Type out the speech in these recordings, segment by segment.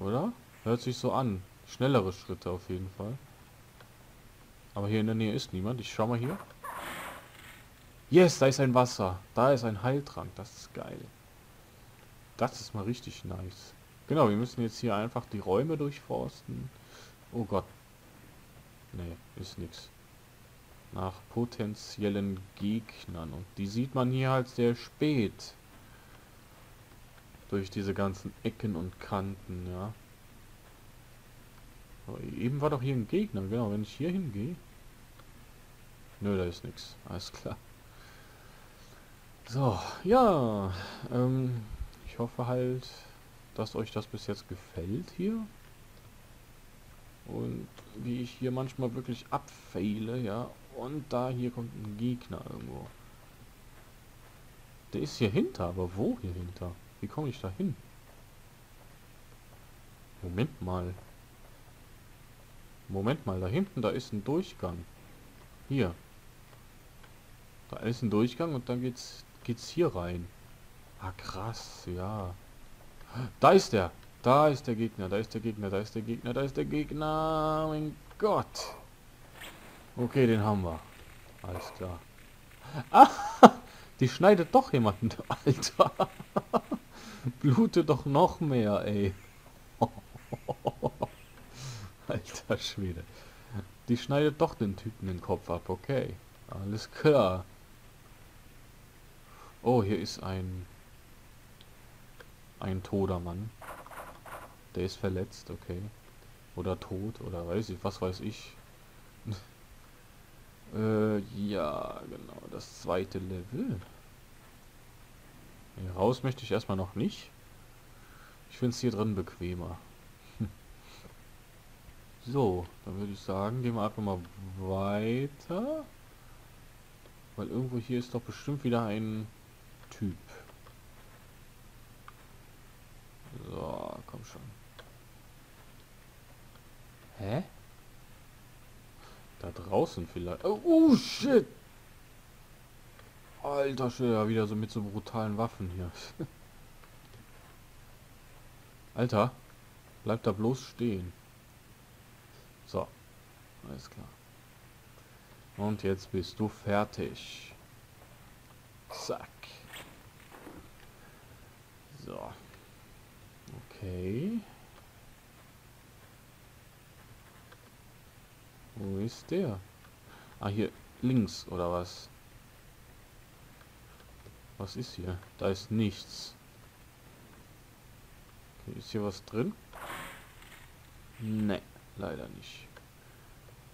Oder? Hört sich so an. Schnellere Schritte auf jeden Fall. Aber hier in der Nähe ist niemand. Ich schau mal hier. Yes, da ist ein Wasser. Da ist ein Heiltrank. Das ist geil. Das ist mal richtig nice. Genau, wir müssen jetzt hier einfach die Räume durchforsten. Oh Gott. Nee, ist nix. Nach potenziellen Gegnern. Und die sieht man hier halt sehr spät. Durch diese ganzen Ecken und Kanten, ja. Aber eben war doch hier ein Gegner, genau. Wenn ich hier hingehe. Nö, da ist nichts. Alles klar. So, ja. Ähm, ich hoffe halt, dass euch das bis jetzt gefällt hier. Und wie ich hier manchmal wirklich abfehle, ja. Und da hier kommt ein Gegner irgendwo. Der ist hier hinter, aber wo hier hinter? Wie komme ich da hin? Moment mal. Moment mal, da hinten, da ist ein Durchgang. Hier. Da ist ein Durchgang und dann geht's geht's hier rein. Ah krass, ja. Da ist der. Da ist der Gegner, da ist der Gegner, da ist der Gegner, da ist der Gegner. Mein Gott. Okay, den haben wir. Alles klar. Ah, die schneidet doch jemanden, Alter. Blute doch noch mehr, ey. Alter Schwede. Die schneidet doch den Typen den Kopf ab, okay. Alles klar. Oh, hier ist ein... Ein toter Mann. Der ist verletzt, okay. Oder tot, oder weiß ich, was weiß ich. äh, ja, genau, das zweite Level. Hier raus möchte ich erstmal noch nicht. Ich finde es hier drin bequemer. so, dann würde ich sagen, gehen wir einfach mal weiter. Weil irgendwo hier ist doch bestimmt wieder ein Typ. So, komm schon. Hä? Da draußen vielleicht. Oh, oh shit! Alter Schwede, wieder so mit so brutalen Waffen hier. Alter, bleib da bloß stehen. So, alles klar. Und jetzt bist du fertig. Zack. So. Okay. Wo ist der? Ah, hier links oder was? Was ist hier? Da ist nichts. Okay, ist hier was drin? Ne, leider nicht.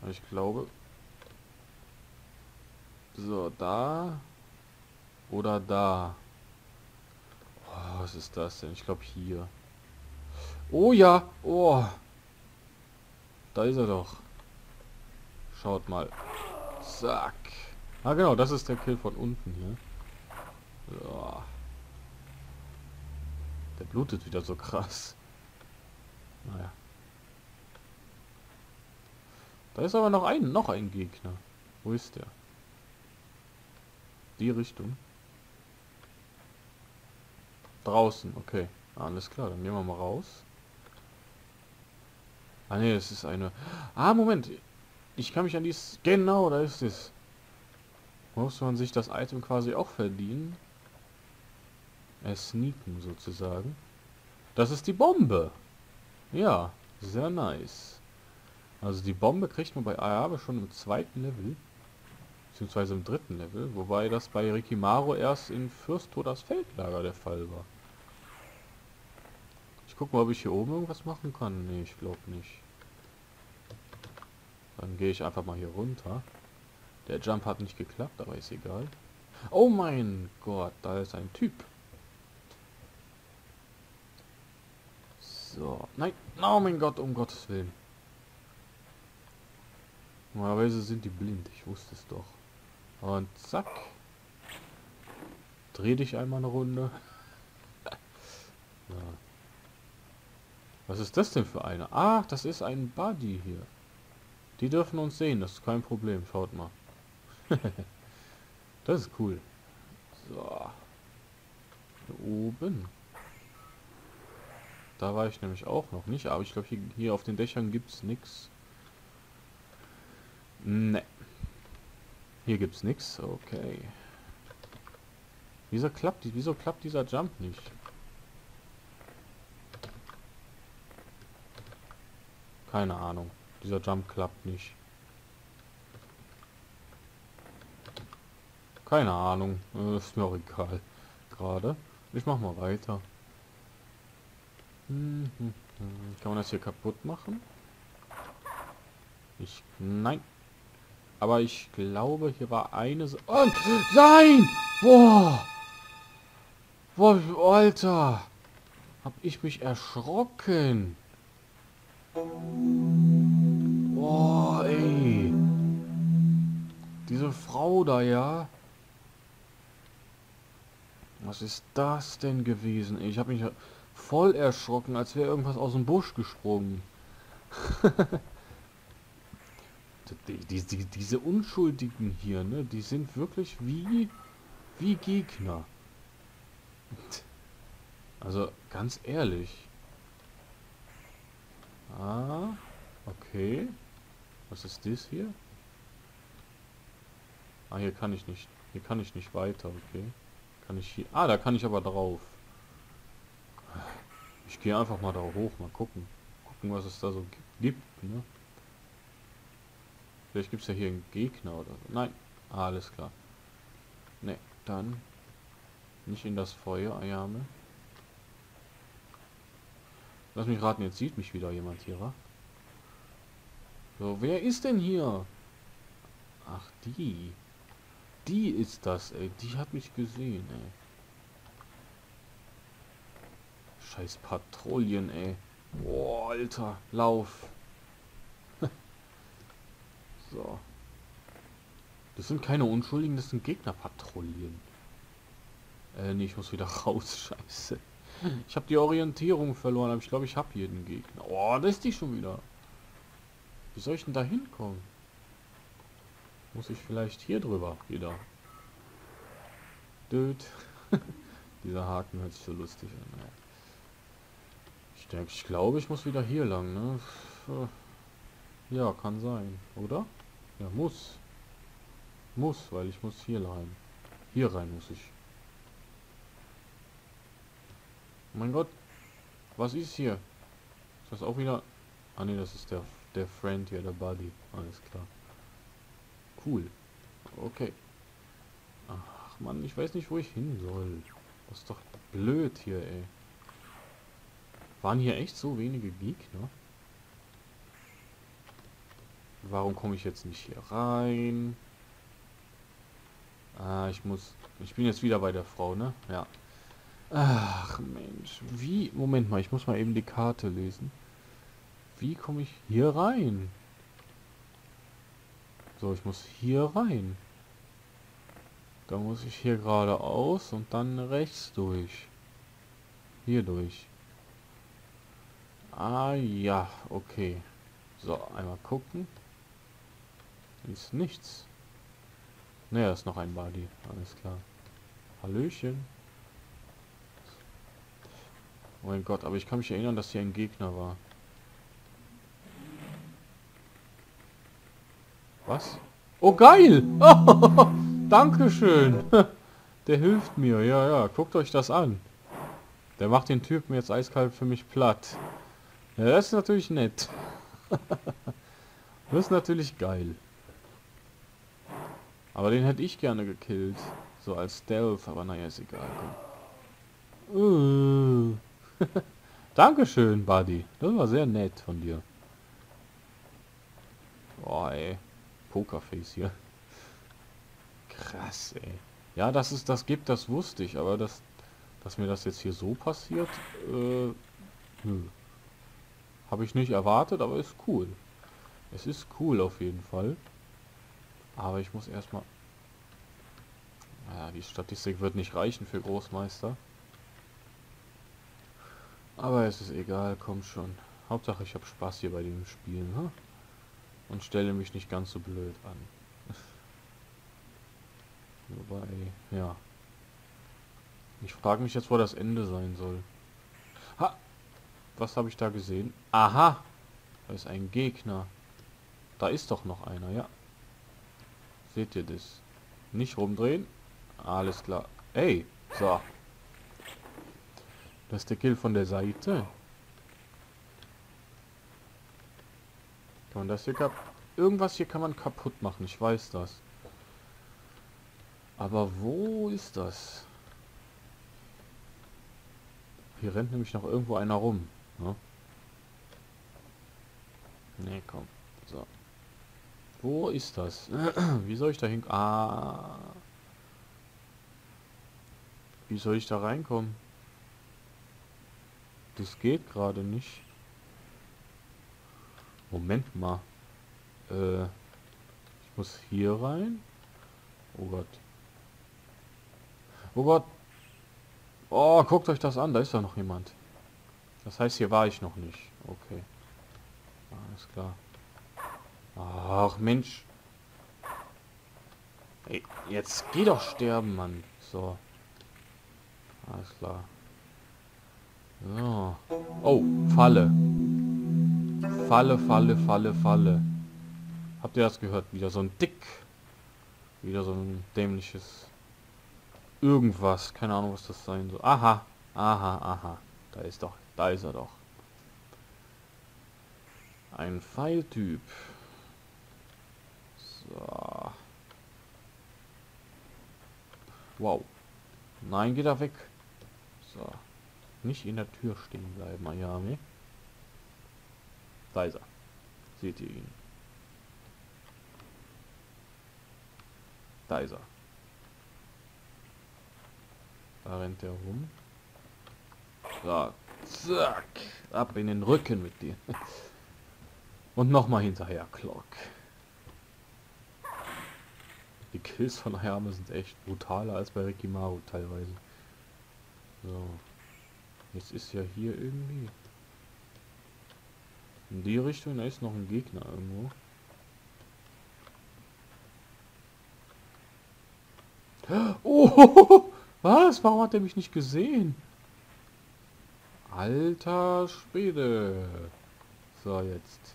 Aber ich glaube... So, da... Oder da. Oh, was ist das denn? Ich glaube hier. Oh ja! Oh! Da ist er doch. Schaut mal. Zack. Ah genau, das ist der Kill von unten hier. Ja. Der blutet wieder so krass. Naja. Da ist aber noch ein, noch ein Gegner. Wo ist der? Die Richtung. Draußen, okay. Alles klar, dann gehen wir mal raus. Ah ne, es ist eine... Ah, Moment. Ich kann mich an dies... Genau, da ist es. Muss man sich das Item quasi auch verdienen? Äh, sneaken sozusagen. Das ist die Bombe. Ja, sehr nice. Also die Bombe kriegt man bei Ayabe schon im zweiten Level. Beziehungsweise im dritten Level. Wobei das bei Rikimaru erst in Fürstto das Feldlager der Fall war. Ich gucke mal, ob ich hier oben irgendwas machen kann. Nee, ich glaube nicht. Dann gehe ich einfach mal hier runter. Der Jump hat nicht geklappt, aber ist egal. Oh mein Gott, da ist ein Typ. So. Nein. Oh mein Gott, um Gottes Willen. Normalerweise sind die blind. Ich wusste es doch. Und zack. Dreh dich einmal eine Runde. ja. Was ist das denn für eine? Ach, das ist ein Buddy hier. Die dürfen uns sehen, das ist kein Problem. Schaut mal. das ist cool. So. Hier oben. Da war ich nämlich auch noch nicht, aber ich glaube, hier, hier auf den Dächern gibt's nichts. Ne. Hier gibt's nichts. Okay. Wieso klappt, wieso klappt dieser Jump nicht? Keine Ahnung. Dieser Jump klappt nicht. Keine Ahnung. Äh, ist mir auch egal. Gerade. Ich mach mal weiter. Hm, hm, hm. Kann man das hier kaputt machen? Ich... Nein. Aber ich glaube, hier war eine... So oh, nein! Boah! Boah, Alter! Hab ich mich erschrocken. Boah, ey. Diese Frau da, ja. Was ist das denn gewesen? Ich habe mich voll erschrocken, als wäre irgendwas aus dem Busch gesprungen. die, die, die, diese Unschuldigen hier, ne, die sind wirklich wie, wie Gegner. Also, ganz ehrlich. Ah, okay. Was ist das hier? Ah, hier kann ich nicht. Hier kann ich nicht weiter, okay. Kann ich hier... Ah, da kann ich aber drauf. Ich gehe einfach mal da hoch, mal gucken. Gucken, was es da so gibt, ne? Vielleicht gibt es ja hier einen Gegner oder so. Nein. Alles klar. Ne, dann nicht in das Feuer, Ayame. Lass mich raten, jetzt sieht mich wieder jemand hier, wa? So, wer ist denn hier? Ach, die. Die ist das, ey. Die hat mich gesehen, ey. Scheiß Patrouillen, ey. Boah, Alter. Lauf. so. Das sind keine Unschuldigen, das sind Gegnerpatrouillen. Äh, nee, ich muss wieder raus. Scheiße. Ich habe die Orientierung verloren, aber ich glaube, ich habe jeden Gegner. Oh, da ist die schon wieder. Wie soll ich denn da hinkommen? Muss ich vielleicht hier drüber wieder? Död. Dieser Haken hört sich so lustig an. Ja. Ich denke, ich glaube, ich muss wieder hier lang, ne? Ja, kann sein, oder? Ja, muss. Muss, weil ich muss hier rein. Hier rein muss ich. mein Gott. Was ist hier? Ist das auch wieder... Ah ne, das ist der, der Friend hier, der Buddy. Alles klar. Cool. Okay. Ach man, ich weiß nicht, wo ich hin soll. Das ist doch blöd hier, ey. Waren hier echt so wenige Gegner? Warum komme ich jetzt nicht hier rein? Ah, ich muss... Ich bin jetzt wieder bei der Frau, ne? Ja. Ach, Mensch. Wie... Moment mal, ich muss mal eben die Karte lesen. Wie komme ich hier rein? So, ich muss hier rein. Da muss ich hier geradeaus und dann rechts durch. Hier durch. Ah ja, okay. So, einmal gucken. Ist nichts. Ne, ist noch ein Body. Alles klar. Hallöchen. Oh mein Gott, aber ich kann mich erinnern, dass hier ein Gegner war. Was? Oh, geil! Oh, Dankeschön! Der hilft mir. Ja, ja, guckt euch das an. Der macht den Typen jetzt eiskalt für mich platt. Ja, das ist natürlich nett. das ist natürlich geil. Aber den hätte ich gerne gekillt. So als Stealth, aber naja, ist egal. Uh. Dankeschön, Buddy. Das war sehr nett von dir. Boah, ey. Pokerface hier. Krass, ey. Ja, dass es das gibt, das wusste ich, aber das, dass mir das jetzt hier so passiert, äh, nö. Habe ich nicht erwartet, aber ist cool. Es ist cool auf jeden Fall. Aber ich muss erstmal... Naja, die Statistik wird nicht reichen für Großmeister. Aber es ist egal, komm schon. Hauptsache ich habe Spaß hier bei dem Spielen. Hm? und stelle mich nicht ganz so blöd an. Wobei, ja. Ich frage mich jetzt, wo das Ende sein soll. Ha! Was habe ich da gesehen? Aha! Da ist ein Gegner. Da ist doch noch einer, ja. Seht ihr das? Nicht rumdrehen. Alles klar. Ey, so. Das ist der Kill von der Seite. Kann man das hier kap Irgendwas hier kann man kaputt machen, ich weiß das. Aber wo ist das? Hier rennt nämlich noch irgendwo einer rum. Ne, komm. So. Wo ist das? Wie soll ich da hin... Ah. Wie soll ich da reinkommen? Das geht gerade nicht. Moment mal. Äh, ich muss hier rein. Oh Gott. Oh Gott. Oh, guckt euch das an. Da ist doch noch jemand. Das heißt, hier war ich noch nicht. Okay. Alles klar. Ach, Mensch. Ey, jetzt geh doch sterben, Mann. So. Alles klar. So. Oh, Falle. Falle, Falle, Falle, Falle. Habt ihr das gehört? Wieder so ein Dick. Wieder so ein dämliches irgendwas. Keine Ahnung, was das sein soll. Aha. Aha, aha. Da ist doch. Da ist er doch. Ein Pfeiltyp. So. Wow. Nein, geht er weg. So. Nicht in der Tür stehen bleiben, Ayami. Da ist er. Seht ihr ihn? Da ist er. Da rennt er rum. So. Zack. Ab in den Rücken mit dir. Und nochmal hinterher, Clock. Die Kills von Ayame sind echt brutaler als bei Rikimaru teilweise. So. Jetzt ist ja hier irgendwie... In die Richtung, da ist noch ein Gegner irgendwo. Oh, was? Warum hat er mich nicht gesehen? Alter Schwede. So, jetzt.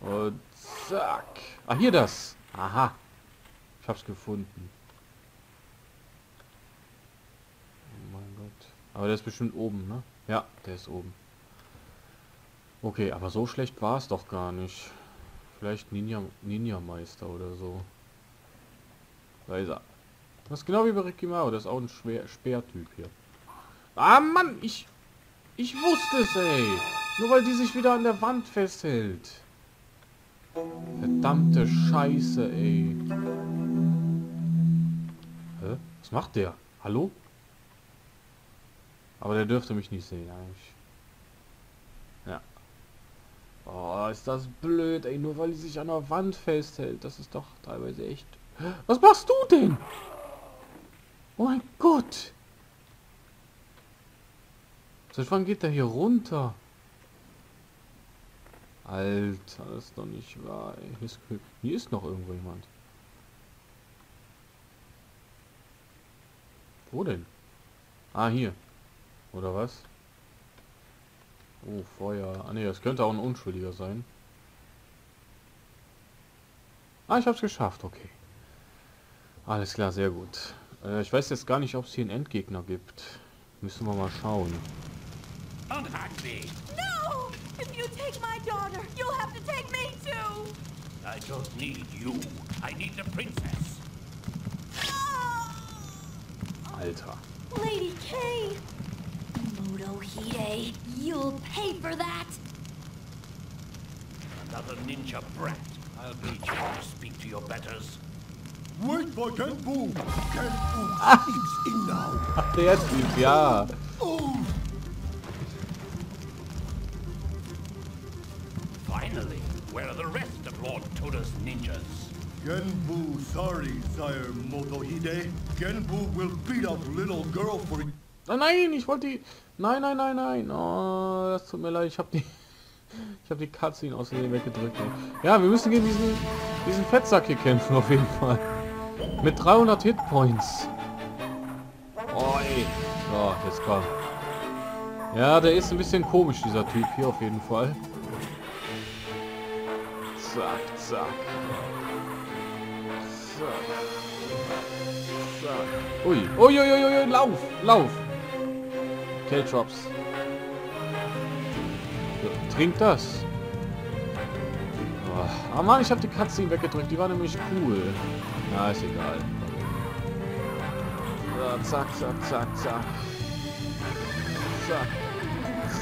Und zack. Ah, hier das. Aha. Ich hab's gefunden. Oh mein Gott. Aber der ist bestimmt oben, ne? Ja, der ist oben. Okay, aber so schlecht war es doch gar nicht. Vielleicht Ninja, Ninja Meister oder so. Da ist er. Das ist genau wie bei Ricky. Das ist auch ein schwer Speertyp hier. Ah, Mann! Ich... Ich wusste es, ey! Nur weil die sich wieder an der Wand festhält. Verdammte Scheiße, ey. Hä? Was macht der? Hallo? Aber der dürfte mich nicht sehen, eigentlich. Ja. Oh, ist das blöd, ey. Nur weil die sich an der Wand festhält. Das ist doch teilweise echt... Was machst du denn? Oh mein Gott! Seit wann geht der hier runter? Alter, das ist doch nicht wahr. Ey. Hier, ist, hier ist noch irgendwo jemand. Wo denn? Ah, hier. Oder was? Oh, Feuer. Ah ne, das könnte auch ein Unschuldiger sein. Ah, ich hab's geschafft, okay. Alles klar, sehr gut. Äh, ich weiß jetzt gar nicht, ob es hier einen Endgegner gibt. Müssen wir mal schauen. Unhand me! No! If you take my daughter, you'll have to take me too! I don't need you. I need the princess. Ah! Alter. Lady K! Motohide, you'll pay for that! Another ninja brat. I'll be sure to speak to your betters. Wait for Kenpu! Kenpu speaks in now! Ach, der Typ, ja. Finally, where are the rest of Lord Toda's ninjas? Genbu sorry, Sire Motohide. Genbu will beat up little girl for... Oh nein, ich wollte die... Nein, nein, nein, nein. Oh, das tut mir leid. Ich habe die... Ich habe die Cutscene aus dem weggedrückt. Ja, wir müssen gegen diesen, diesen Fettsack hier kämpfen, auf jeden Fall. Mit 300 Hitpoints. Oh, ey. So, jetzt komm. Ja, der ist ein bisschen komisch, dieser Typ hier auf jeden Fall. Zack, zack. Zack. Zack. Ui. Ui, ui, ui, ui, lauf, lauf. Tailtrops. So, trink das. Oh, ah Mann, ich habe die Cutscene weggedrückt. Die war nämlich cool. Na, ist egal. So, zack, zack, zack, zack. Zack.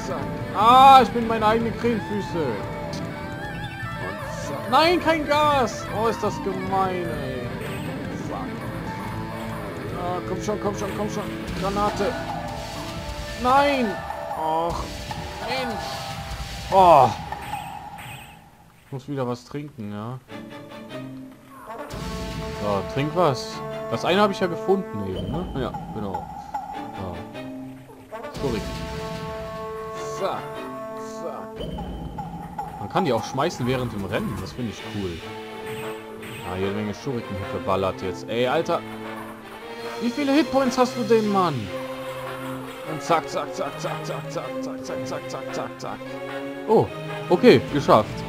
Zack. Ah, ich bin meine eigenen Krähenfüße. Nein, kein Gas. Oh, ist das gemein, ey. Zack. Ah, komm schon, komm schon, komm schon. Granate. Nein. Och. Nein. Oh. Ich muss wieder was trinken, ja. So, trink was. Das eine habe ich ja gefunden eben, ne? Ja, genau. So. So. Zack. Zack. Man kann die auch schmeißen während dem Rennen. Das finde ich cool. Ah, jede Menge Schuriken verballert jetzt. Ey, Alter. Wie viele Hitpoints hast du denn, Mann? Und zack, zack, zack, zack, zack, zack, zack, zack, zack, zack, zack, zack. Oh, okay, geschafft.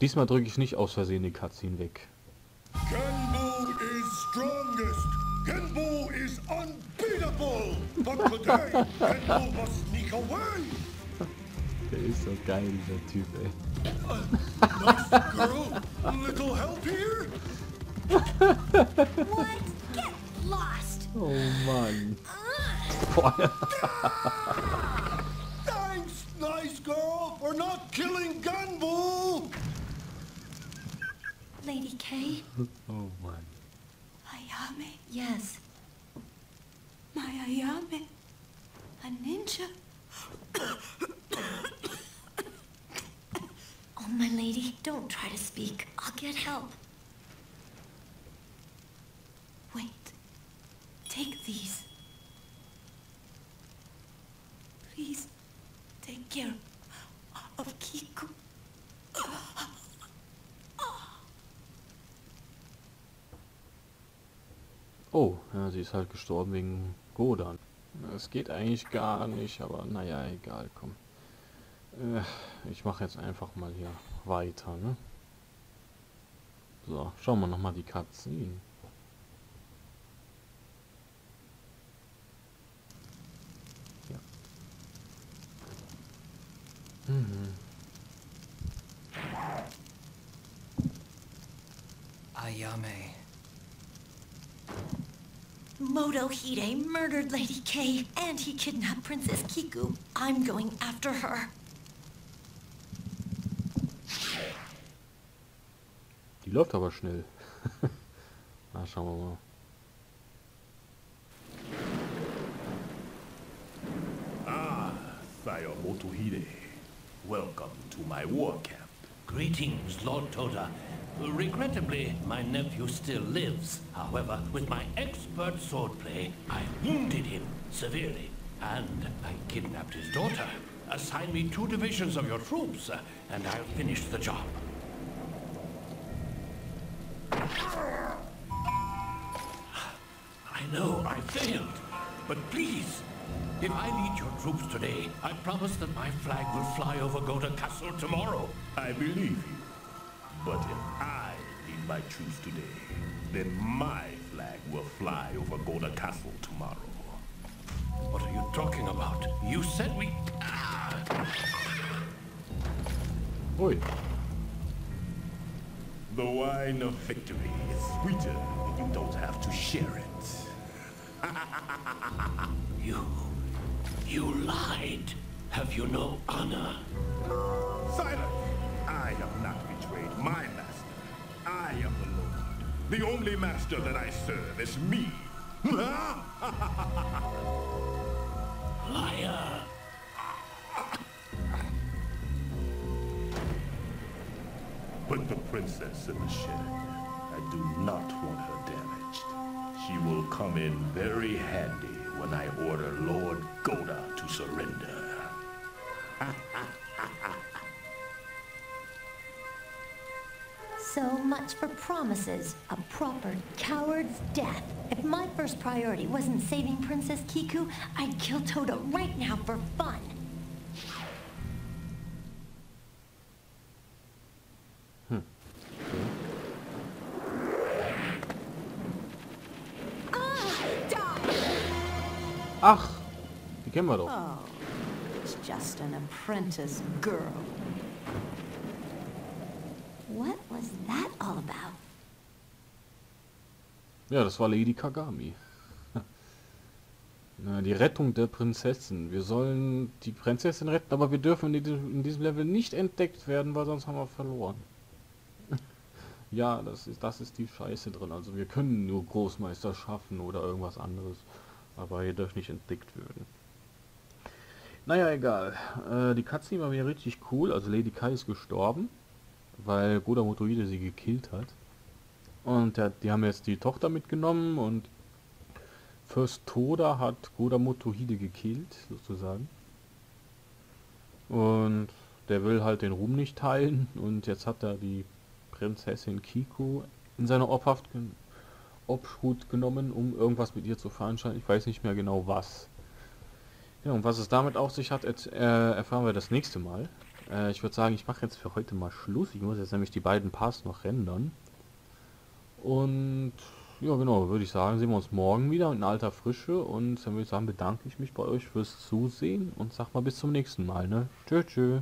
Diesmal drücke ich nicht aus Versehen die Cutscene weg. Genbu is strongest. Genbu is unbeatable. But today, Genbu must sneak away. Der ist so geil, dieser Typ, ey. Nice girl. Little help here? What? Get lost! Oh Mann. Ugh. Boah. Thanks, nice girl, for not killing Genbu. Lady K? Oh Mann. Ayame? Yes. My Ayame? A ninja? Oh, my lady, don't try to speak. I'll get help. Wait. Take these. Please, take care of Kiku. Oh, ja, sie ist halt gestorben wegen Godan. Es geht eigentlich gar nicht, aber naja, egal, komm. Äh, ich mache jetzt einfach mal hier weiter, ne? So, schauen wir nochmal die Cutscene. Ja. Mhm. Ayame. Motohide murdered Lady K, and he kidnapped Princess Kiku. I'm going after her. Die läuft aber schnell. Na, schauen wir mal. Sire Motohide, welcome to my war camp. Greetings, Lord Toda. Regrettably, my nephew still lives. However, with my expert swordplay, I wounded him severely, and I kidnapped his daughter. Assign me two divisions of your troops, uh, and I'll finish the job. But please, if I lead your troops today, I promise that my flag will fly over Goda Castle tomorrow. I believe you. But if I lead my troops today, then my flag will fly over Goda Castle tomorrow. What are you talking about? You said we... Ah! Ui. The wine of victory is sweeter when you don't have to share it. You... You lied. Have you no honor? Silence! I have not betrayed my master. I am the Lord. The only master that I serve is me. Liar. Put the princess in the shed. I do not want her damaged. She will come in very handy when I order Lord Goda to surrender. So much for promises. A proper coward's death. If my first priority wasn't saving Princess Kiku, I'd kill Toto right now for fun. Ach, die kennen wir doch. Oh, it's just an apprentice girl. What was that all about? Ja, das war Lady Kagami. Na, die Rettung der Prinzessin. Wir sollen die Prinzessin retten, aber wir dürfen in diesem, in diesem Level nicht entdeckt werden, weil sonst haben wir verloren. ja, das ist, das ist die Scheiße drin. Also wir können nur Großmeister schaffen oder irgendwas anderes. Aber dürft nicht entdeckt werden. Naja, egal. Äh, die Cutscene war wieder richtig cool. Also Lady Kai ist gestorben, weil Goda Motoide sie gekillt hat. Und der, die haben jetzt die Tochter mitgenommen und First Toda hat Goda Motohide gekillt, sozusagen. Und der will halt den Ruhm nicht teilen und jetzt hat er die Prinzessin Kiko in seine Obhaft gen Obhut genommen, um irgendwas mit ihr zu veranstalten. Ich weiß nicht mehr genau was. Ja, und was es damit auf sich hat, äh, erfahren wir das nächste Mal. Äh, ich würde sagen, ich mache jetzt für heute mal Schluss. Ich muss jetzt nämlich die beiden Parts noch rendern. Und ja, genau, würde ich sagen, sehen wir uns morgen wieder in alter Frische. Und dann würde ich sagen, bedanke ich mich bei euch fürs Zusehen und sag mal bis zum nächsten Mal. Ne? Tschö, tschö.